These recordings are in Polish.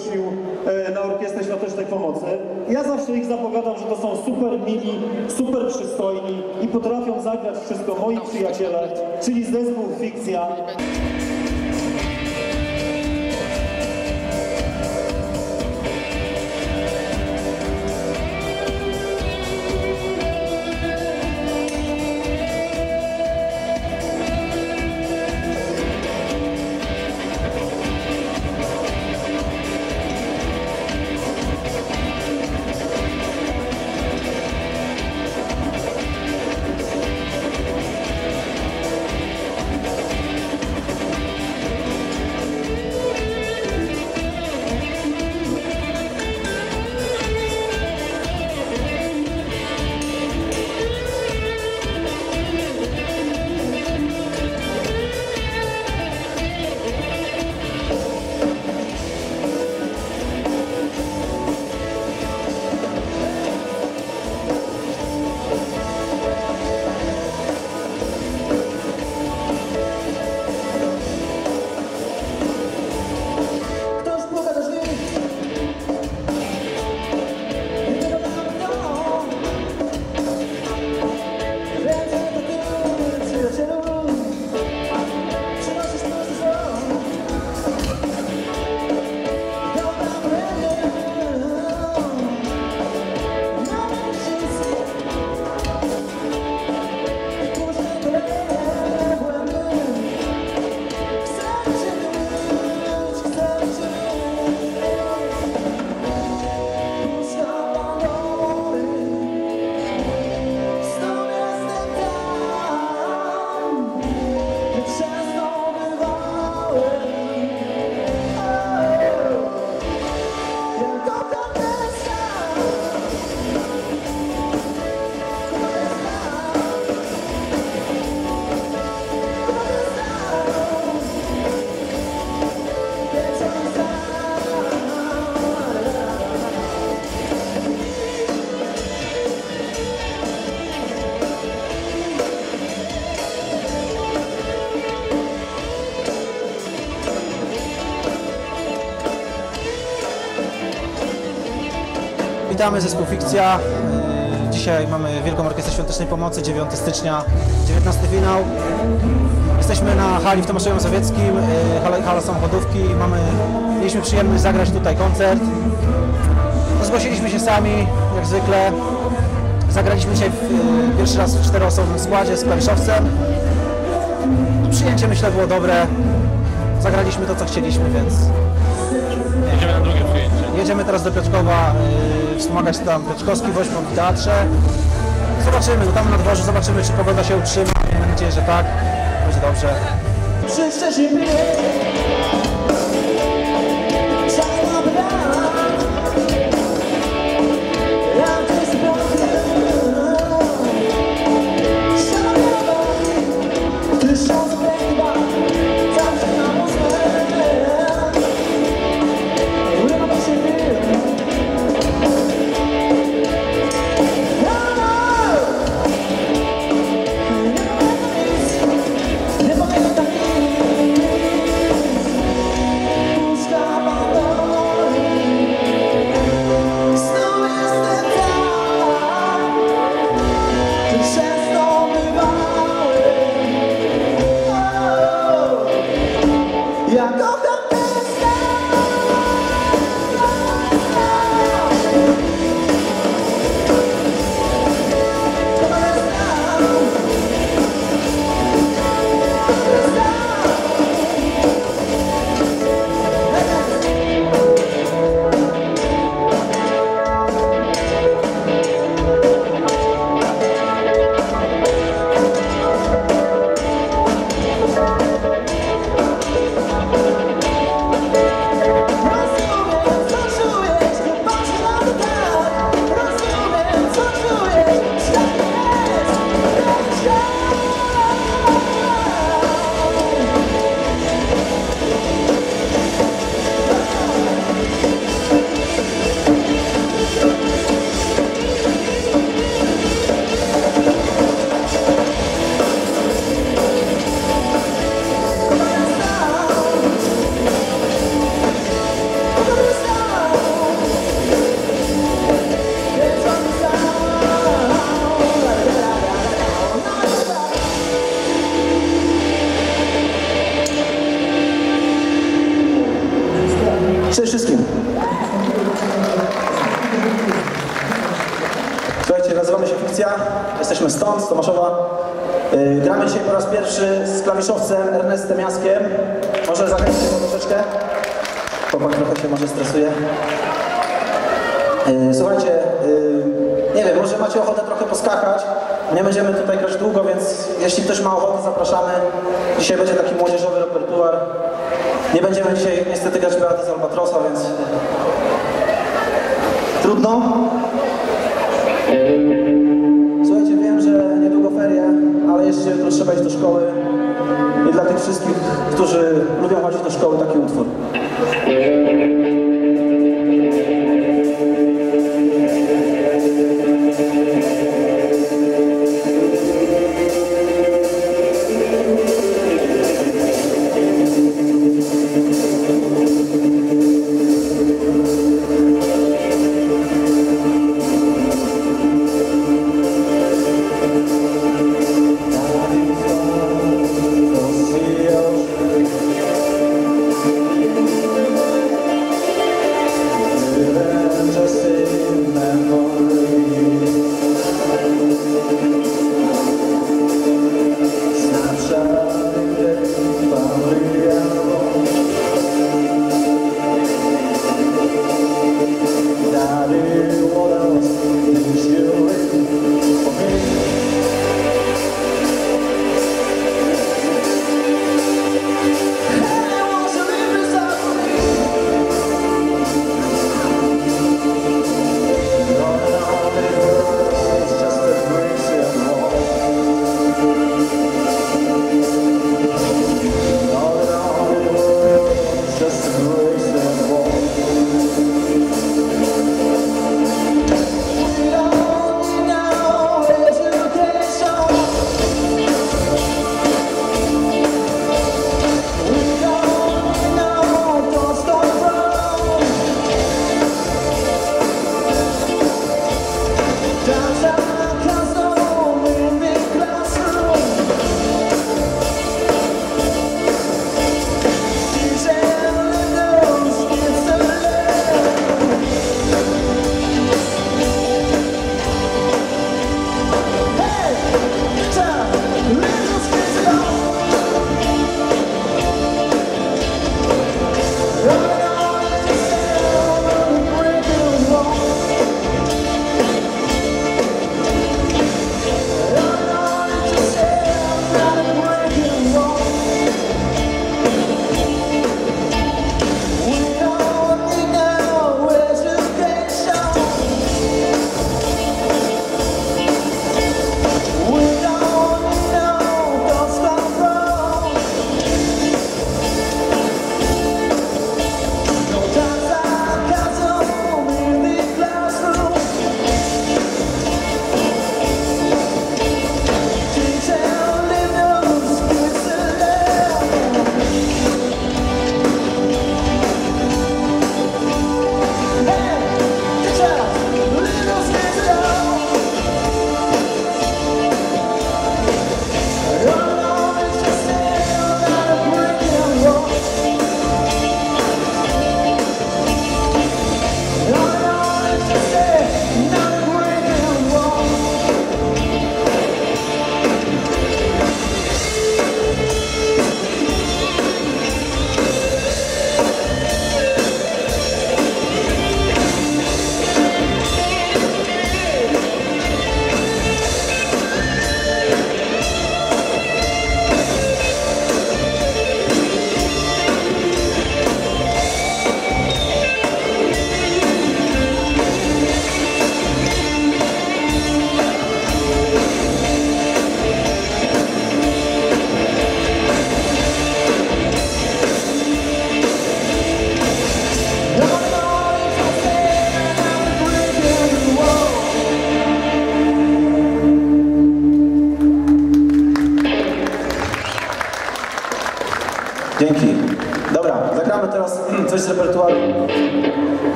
zgłosił e, na Orkiestrę Świątecznej Pomocy. Ja zawsze ich zapowiadam, że to są super mili, super przystojni i potrafią zagrać wszystko moi przyjaciele, czyli zespół Fikcja. Witamy zespół Fikcja. Dzisiaj mamy Wielką Orkiestrę Świątecznej Pomocy, 9 stycznia, 19 finał. Jesteśmy na hali w Tomaszowie Mazowieckim, yy, hala, samochodówki. Mamy, mieliśmy przyjemność zagrać tutaj koncert. Zgłosiliśmy się sami, jak zwykle. Zagraliśmy dzisiaj w, yy, pierwszy raz w czteroosobowym składzie z klawiszowcem. No, Przyjęcie myślę było dobre. Zagraliśmy to, co chcieliśmy, więc Jedziemy na drugie przyjęcie. Jedziemy teraz do Piotrkowa, yy, wspomagać tam Piotrkowski, Woźmą w teatrze. Zobaczymy, tam na dworzu zobaczymy, czy pogoda się utrzyma. Miejmy nadzieję, że tak. Będzie dobrze. Fikcja, jesteśmy stąd, z Tomaszowa. Yy, gramy dzisiaj po raz pierwszy z klawiszowcem Ernestem Jaskiem. Może zachęcić go troszeczkę? Chłopak trochę się może stresuje. Yy, Słuchajcie, yy, nie wiem, może macie ochotę trochę poskakać. Nie będziemy tutaj grać długo, więc jeśli ktoś ma ochotę, zapraszamy. Dzisiaj będzie taki młodzieżowy repertuar. Nie będziemy dzisiaj niestety grać Beaty z Albatrosa, więc trudno. Jeszcze jutro trzeba iść do szkoły. I dla tych wszystkich, którzy lubią chodzić do szkoły, taki utwór.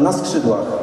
Na skrzydłach.